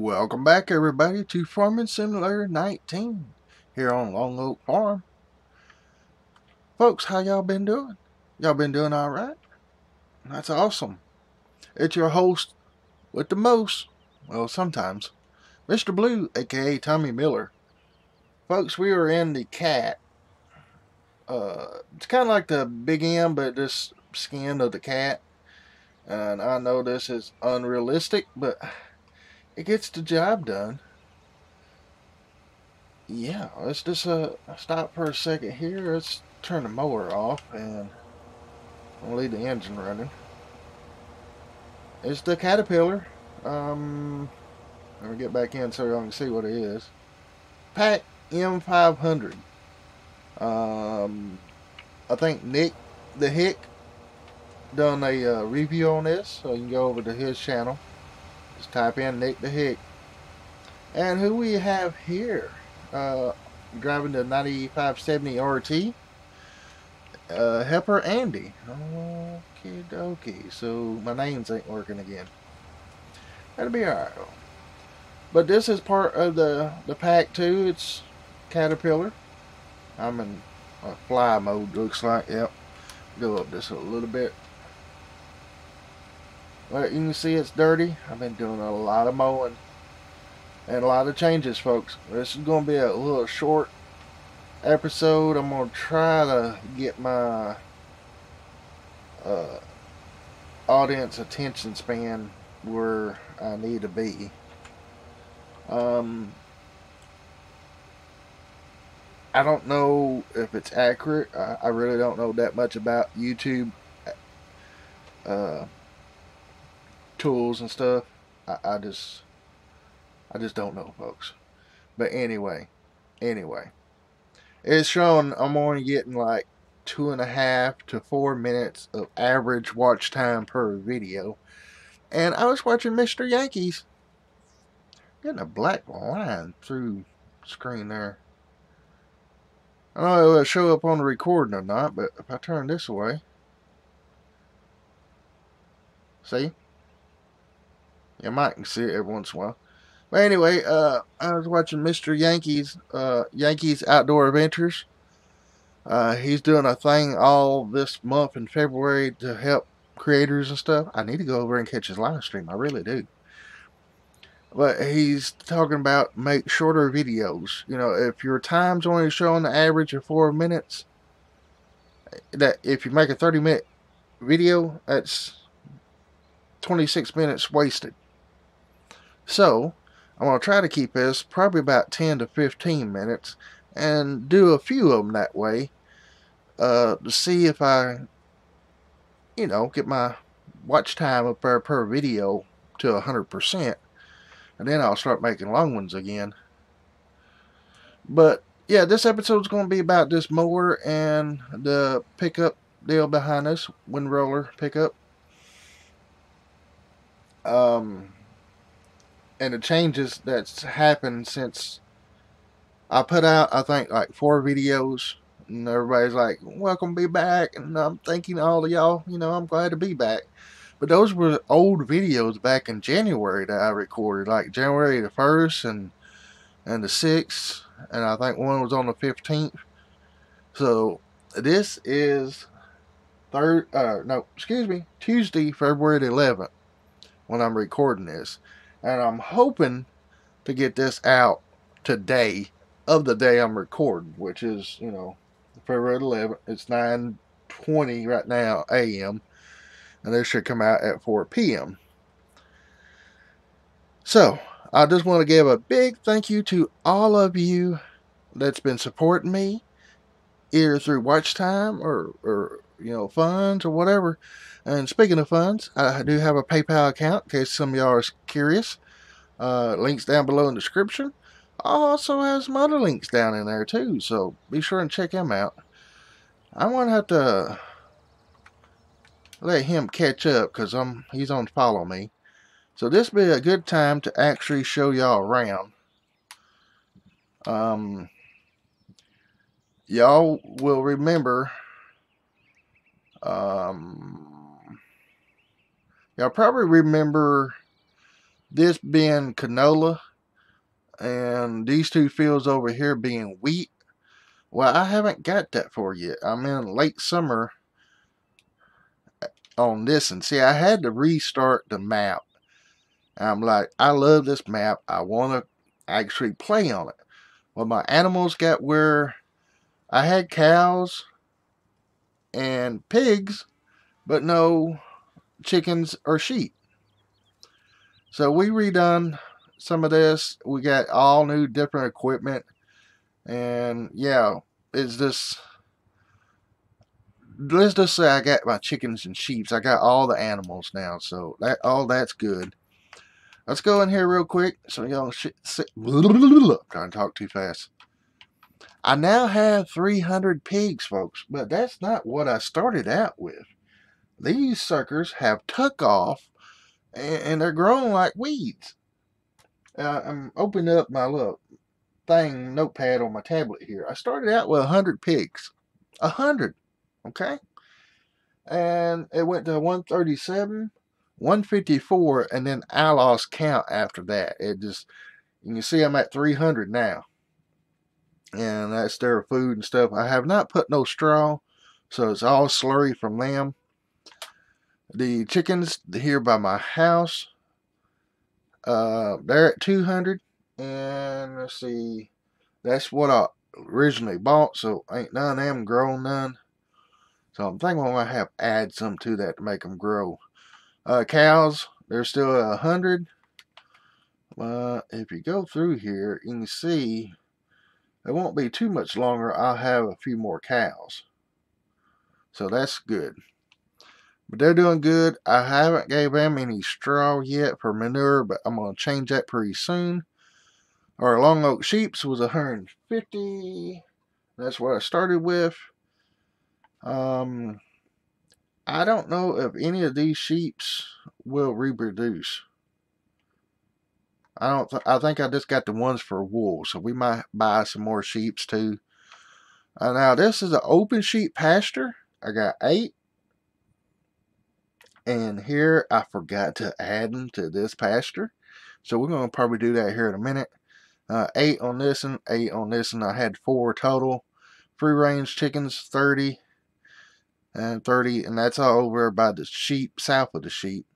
Welcome back everybody to Farming Simulator 19 here on Lone Oak Farm. Folks, how y'all been doing? Y'all been doing alright? That's awesome. It's your host with the most, well sometimes, Mr. Blue aka Tommy Miller. Folks, we are in the cat. Uh, it's kind of like the Big M but this skin of the cat. And I know this is unrealistic, but it gets the job done. Yeah, let's just uh, stop for a second here. Let's turn the mower off and I'll leave the engine running. It's the Caterpillar. Um, let me get back in so y'all can see what it is. Pack M500. Um, I think Nick the Hick done a uh, review on this, so you can go over to his channel just type in Nick the Hick. And who we have here, uh, driving the 9570 RT, uh, Helper Andy. Okie dokie. So my names ain't working again. That'll be alright. But this is part of the, the pack too. It's Caterpillar. I'm in fly mode, looks like. Yep. Go up just a little bit. You can see it's dirty. I've been doing a lot of mowing and a lot of changes, folks. This is going to be a little short episode. I'm going to try to get my uh, audience attention span where I need to be. Um, I don't know if it's accurate. I, I really don't know that much about YouTube. Uh, tools and stuff. I, I just, I just don't know, folks. But anyway, anyway, it's showing I'm only getting like two and a half to four minutes of average watch time per video. And I was watching Mr. Yankees. Getting a black line through screen there. I don't know if it'll show up on the recording or not, but if I turn this away. See? You might see it every once in a while. But anyway, uh, I was watching Mr. Yankees, uh, Yankees Outdoor Adventures. Uh, he's doing a thing all this month in February to help creators and stuff. I need to go over and catch his live stream. I really do. But he's talking about make shorter videos. You know, if your time's only showing the average of four minutes, that if you make a 30 minute video, that's 26 minutes wasted. So, I'm going to try to keep this probably about 10 to 15 minutes and do a few of them that way uh, to see if I, you know, get my watch time up there per video to 100%. And then I'll start making long ones again. But, yeah, this episode is going to be about this mower and the pickup deal behind us, wind roller pickup. Um, and the changes that's happened since I put out, I think, like four videos, and everybody's like, "Welcome, be back," and I'm thanking all of y'all. You know, I'm glad to be back. But those were old videos back in January that I recorded, like January the first and and the sixth, and I think one was on the fifteenth. So this is third, uh, no, excuse me, Tuesday, February the eleventh, when I'm recording this and I'm hoping to get this out today of the day I'm recording, which is, you know, February 11th. It's 9:20 right now a.m. and this should come out at 4 p.m. So, I just want to give a big thank you to all of you that's been supporting me either through watch time or, or you know, funds or whatever. And speaking of funds, I do have a PayPal account in case some of y'all are curious. Uh, links down below in the description. I also have some other links down in there too, so be sure and check them out. I'm gonna have to let him catch up because I'm he's on to follow me. So this be a good time to actually show y'all around. Um, y'all will remember um, y'all probably remember this being canola and these two fields over here being wheat. Well, I haven't got that for yet. I'm in late summer on this and see I had to restart the map. I'm like, I love this map. I want to actually play on it. Well, my animals got where I had cows and pigs, but no chickens or sheep. So we redone some of this. We got all new different equipment. And yeah, it's just let's just say I got my chickens and sheeps. I got all the animals now, so that all that's good. Let's go in here real quick. So y'all shit. Trying to talk too fast. I now have 300 pigs, folks, but that's not what I started out with. These suckers have took off and, they're growing like weeds. Uh, I'm opening up my little thing notepad on my tablet here. I started out with 100 pigs. 100. Okay? And it went to 137, 154, and then I lost count after that. It just, you can see I'm at 300 now. And that's their food and stuff. I have not put no straw, so it's all slurry from them. The chickens here by my house, uh, they're at 200. And let's see, that's what I originally bought, so ain't none of them grown none. So I'm thinking I might have add some to that to make them grow. Uh, cows, they're still at 100. Uh, if you go through here, you can see it won't be too much longer. I'll have a few more cows. So that's good. But they're doing good. I haven't gave them any straw yet for manure, but I'm going to change that pretty soon. Our Lone Oak sheeps was 150. That's what I started with. Um, I don't know if any of these sheeps will reproduce. I don't. Th I think I just got the ones for wool, so we might buy some more sheeps too. Uh, now this is an open sheep pasture. I got eight. And here I forgot to add them to this pasture. So we're going to probably do that here in a minute. Uh, eight on this one, eight on this one. I had four total. Free range chickens, 30 and 30. And that's all over by the sheep, south of the sheep.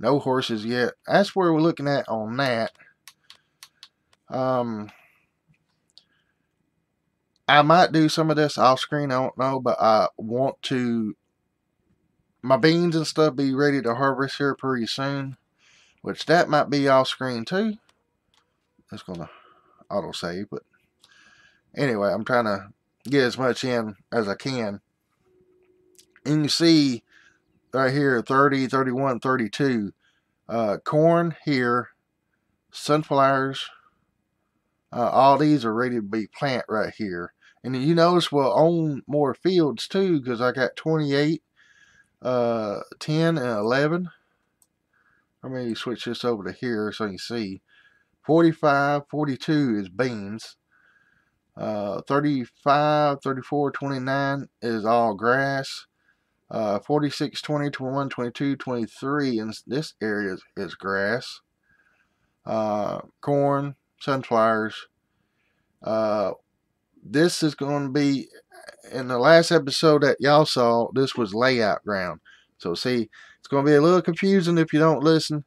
No horses yet. That's where we're looking at on that. Um, I might do some of this off screen. I don't know, but I want to my beans and stuff be ready to harvest here pretty soon. Which that might be off screen too. It's to auto save. But anyway, I'm trying to get as much in as I can. And you see right here 30, 31, 32. Uh, corn here. Sunflowers. Uh, all these are ready to be plant right here. And you notice we'll own more fields too because I got 28 uh, 10 and 11. Let me switch this over to here so you can see. 45, 42 is beans. Uh, 35, 34, 29 is all grass. Uh, 46, 20, 21, 22, 23 in this area is, is grass. Uh, corn, sunflowers. Uh, this is going to be in the last episode that y'all saw, this was layout ground. So see, it's going to be a little confusing if you don't listen.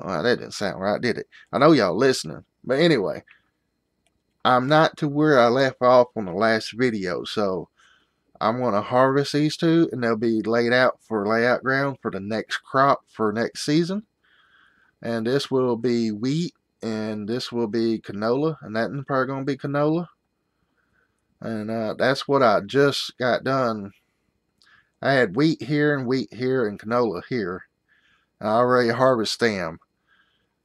Oh, that didn't sound right, did it? I know y'all listening. But anyway, I'm not to where I left off on the last video. So I'm going to harvest these two and they'll be laid out for layout ground for the next crop for next season. And this will be wheat and this will be canola. And that's probably going to be canola. And uh, that's what I just got done. I had wheat here and wheat here and canola here. I already harvest them.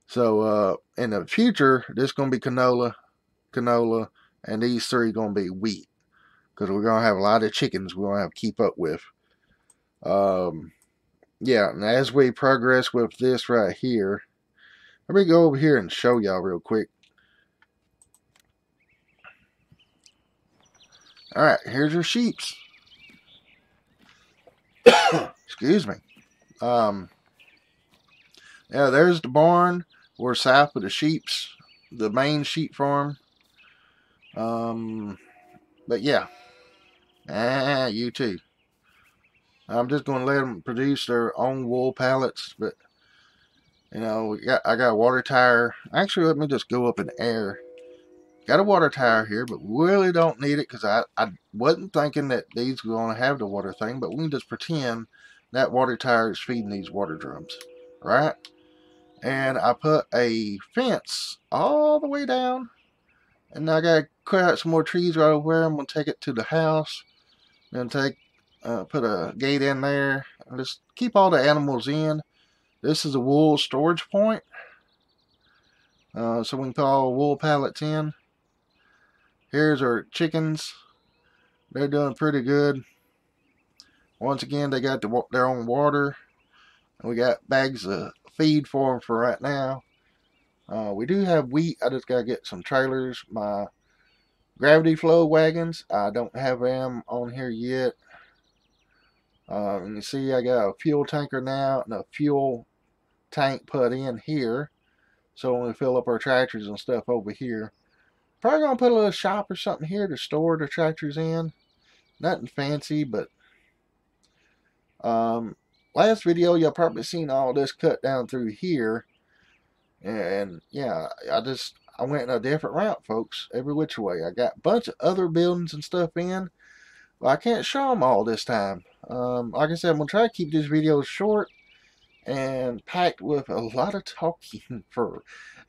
So uh, in the future, this is going to be canola, canola, and these three going to be wheat. Because we're going to have a lot of chickens we're to have to keep up with. Um, yeah, and as we progress with this right here, let me go over here and show y'all real quick. All right, here's your sheeps. Excuse me. Um, yeah, there's the barn. We're south of the sheep's, the main sheep farm. Um, but yeah. Ah, you too. I'm just going to let them produce their own wool pallets, but you know, got, I got a water tire. Actually, let me just go up in air. Got a water tire here, but really don't need it because I, I wasn't thinking that these were going to have the water thing, but we can just pretend that water tire is feeding these water drums, right? And I put a fence all the way down, and I got to clear out some more trees right over there. I'm going to take it to the house, and take, uh, put a gate in there, just keep all the animals in. This is a wool storage point. Uh, so we can put all wool pallets in. Here's our chickens. They're doing pretty good. Once again, they got the, their own water. We got bags of feed for them for right now. Uh, we do have wheat. I just got to get some trailers. My gravity flow wagons, I don't have them on here yet. Um, you see I got a fuel tanker now and a fuel tank put in here. So when we fill up our tractors and stuff over here. Probably going to put a little shop or something here to store the tractors in. Nothing fancy, but um, last video y'all probably seen all this cut down through here. And yeah, I just I went in a different route, folks, every which way. I got a bunch of other buildings and stuff in. But I can't show them all this time. Um, like I said, I'm going to try to keep these videos short and packed with a lot of talking for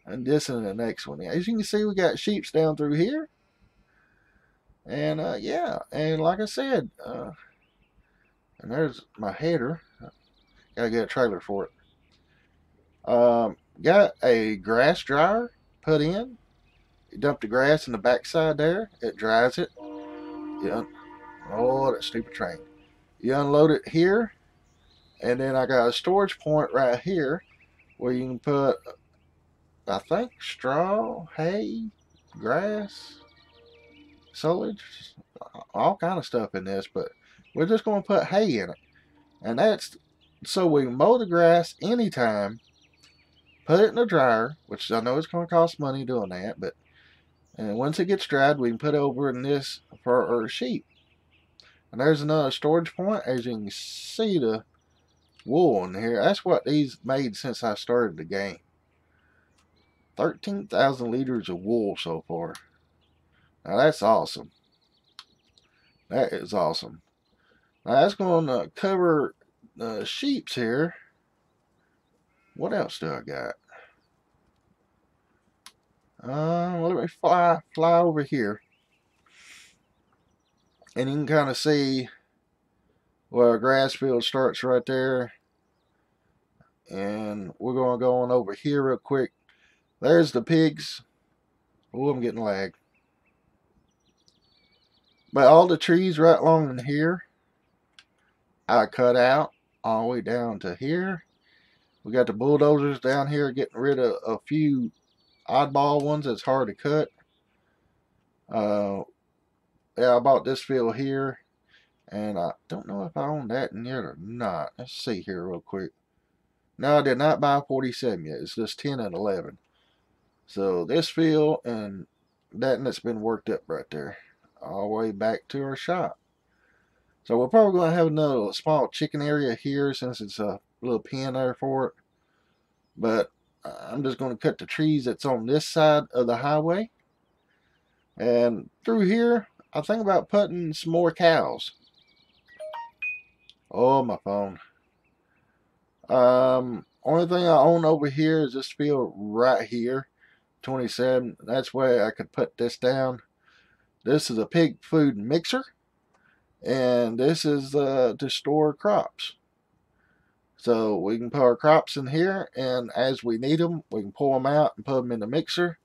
this and the next one. As you can see, we got sheeps down through here. And, uh, yeah, and like I said, uh, and there's my header. Gotta get a trailer for it. Um, got a grass dryer put in. You dump the grass in the backside there. It dries it. Yeah. Oh, that stupid train. You unload it here. And then I got a storage point right here where you can put, I think, straw, hay, grass, silage, all kind of stuff in this. But we're just going to put hay in it. And that's so we mow the grass anytime, put it in the dryer, which I know it's going to cost money doing that, but and once it gets dried, we can put it over in this for our sheep. And there's another storage point. As you can see the wool in here. That's what these made since I started the game. 13,000 liters of wool so far. Now that's awesome. That is awesome. Now that's going to cover the sheeps here. What else do I got? Uh, well, let me fly, fly over here. And you can kind of see where a grass field starts right there. And we're going to go on over here real quick. There's the pigs. Oh, I'm getting lag. But all the trees right along in here, I cut out all the way down to here. We got the bulldozers down here getting rid of a few oddball ones that's hard to cut. Uh, yeah, I bought this field here. And I don't know if I own that in yet or not. Let's see here real quick. No, I did not buy 47 yet. It's just 10 and 11. So this field and that and that's been worked up right there. All the way back to our shop. So we're probably going to have another small chicken area here since it's a little pen there for it. But I'm just going to cut the trees that's on this side of the highway. And through here, I think about putting some more cows. Oh, my phone. Um, only thing I own over here is this field right here. 27. That's where I could put this down. This is a pig food mixer. And this is uh, to store crops. So we can put our crops in here. And as we need them, we can pull them out and put them in the mixer.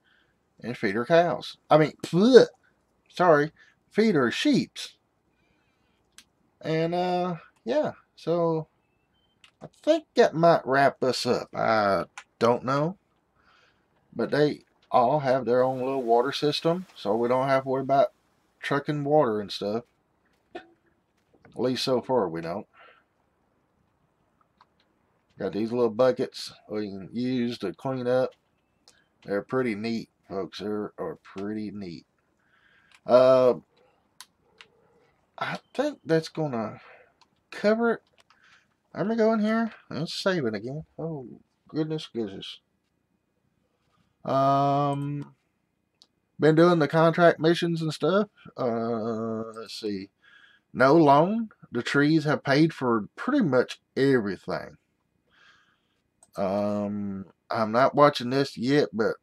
And feed our cows. I mean, bleh, sorry. Feed our sheeps. And, uh, yeah, so I think that might wrap us up. I don't know. But they all have their own little water system, so we don't have to worry about trucking water and stuff. At least so far we don't. Got these little buckets we can use to clean up They're pretty neat, folks. They are pretty neat. Uh, I think that's gonna cover it. Let me go in here and save it again. Oh goodness gracious. Um, been doing the contract missions and stuff. Uh, let's see. No loan. The trees have paid for pretty much everything. Um, I'm not watching this yet, but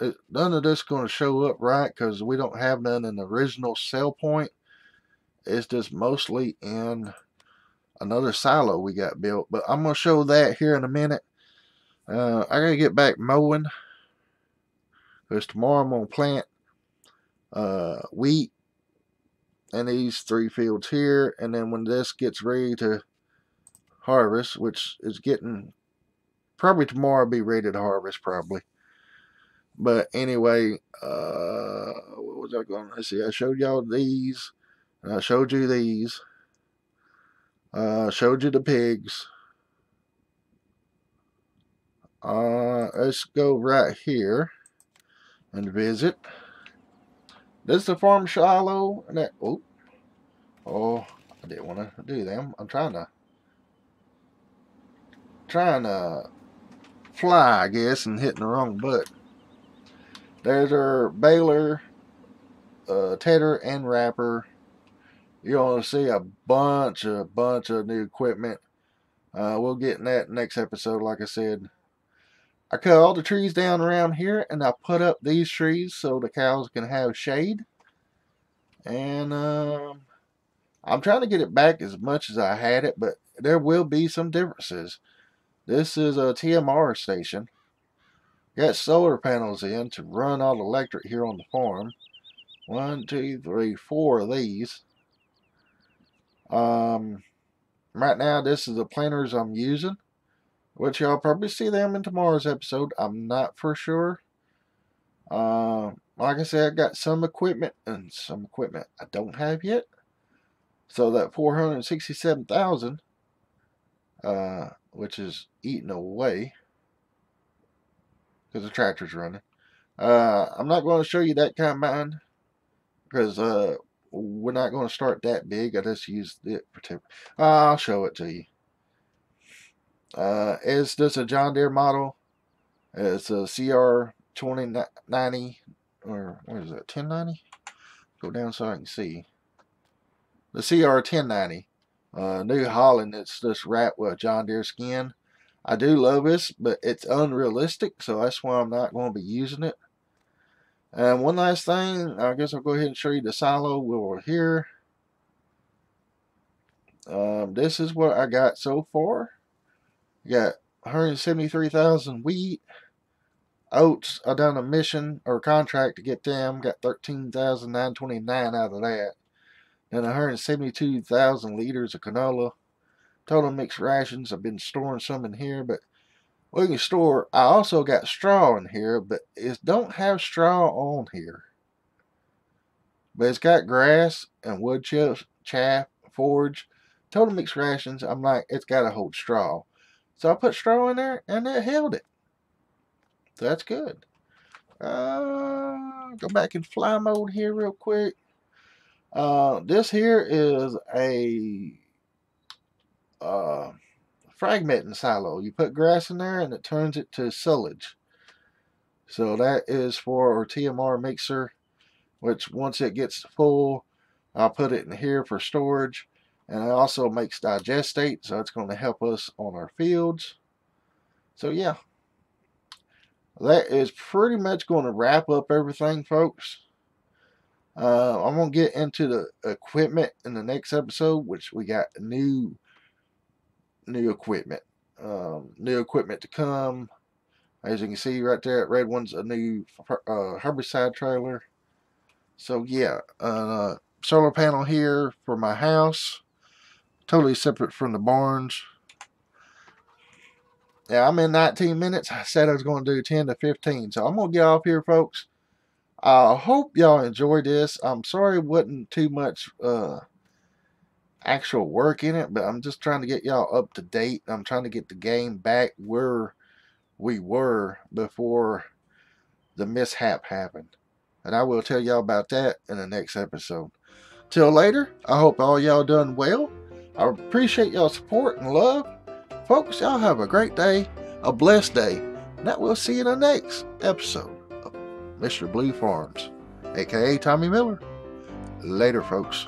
it, none of this going to show up right because we don't have none in the original sell point. It's just mostly in another silo we got built. But I'm going to show that here in a minute. Uh, I got to get back mowing because tomorrow I'm going to plant uh, wheat in these three fields here. And then when this gets ready to harvest, which is getting probably tomorrow, I'll be ready to harvest probably. But anyway, uh, what was I going to see? I showed y'all these. I showed you these. Uh, showed you the pigs. Uh, let's go right here and visit. This is the farm Shiloh. And that, oh, oh, I didn't want to do them. I'm trying to, trying to fly, I guess, and hitting the wrong button. There's our baler, uh, tedder, and wrapper. You're going to see a bunch, a bunch of new equipment. Uh, we'll get in that next episode, like I said. I cut all the trees down around here, and I put up these trees so the cows can have shade. And um, I'm trying to get it back as much as I had it, but there will be some differences. This is a TMR station. Got solar panels in to run all the electric here on the farm. One, two, three, four of these. Um, right now, this is the planters I'm using. Which y'all probably see them in tomorrow's episode. I'm not for sure. Uh, like I said, I got some equipment and some equipment I don't have yet. So that 467,000, uh, which is eating away, because the tractor's running. Uh, I'm not going to show you that combine because uh, we're not going to start that big. I just used it for Uh, I'll show it to you. Uh, it's just a John Deere model. It's a CR 2090 or what is it 1090? Go down so I can see. The CR 1090. Uh, New Holland. It's just wrapped with John Deere skin. I do love this, but it's unrealistic, so that's why I'm not going to be using it. And one last thing, I guess I'll go ahead and show you the silo we're here. Um, this is what I got so far. got 173,000 wheat. Oats, I done a mission or contract to get them. Got 13,929 out of that. And 172,000 liters of canola total mixed rations. I've been storing some in here, but we can store. I also got straw in here, but it don't have straw on here. But it's got grass and wood chips, chaff, forage, total mixed rations. I'm like, it's got to hold straw. So I put straw in there and it held it. That's good. Uh, go back in fly mode here real quick. Uh, this here is a uh, fermenting silo. You put grass in there and it turns it to silage. So that is for our TMR mixer, which once it gets full, I'll put it in here for storage. And it also makes digestate, so it's going to help us on our fields. So yeah, that is pretty much going to wrap up everything, folks. Uh, I'm going to get into the equipment in the next episode, which we got new new equipment. Um, new equipment to come. As you can see right there, red one's a new uh, herbicide trailer. So yeah, uh, solar panel here for my house. Totally separate from the barns. Yeah, I'm in 19 minutes. I said I was going to do 10 to 15. So I'm going to get off here, folks. I hope y'all enjoyed this. I'm sorry it wasn't too much uh, actual work in it, but I'm just trying to get y'all up to date. I'm trying to get the game back where we were before the mishap happened. And I will tell y'all about that in the next episode. Till later, I hope all y'all done well. I appreciate y'all support and love. Folks, y'all have a great day, a blessed day, and that we'll see you in the next episode Mr. Blue Farms, aka Tommy Miller. Later, folks.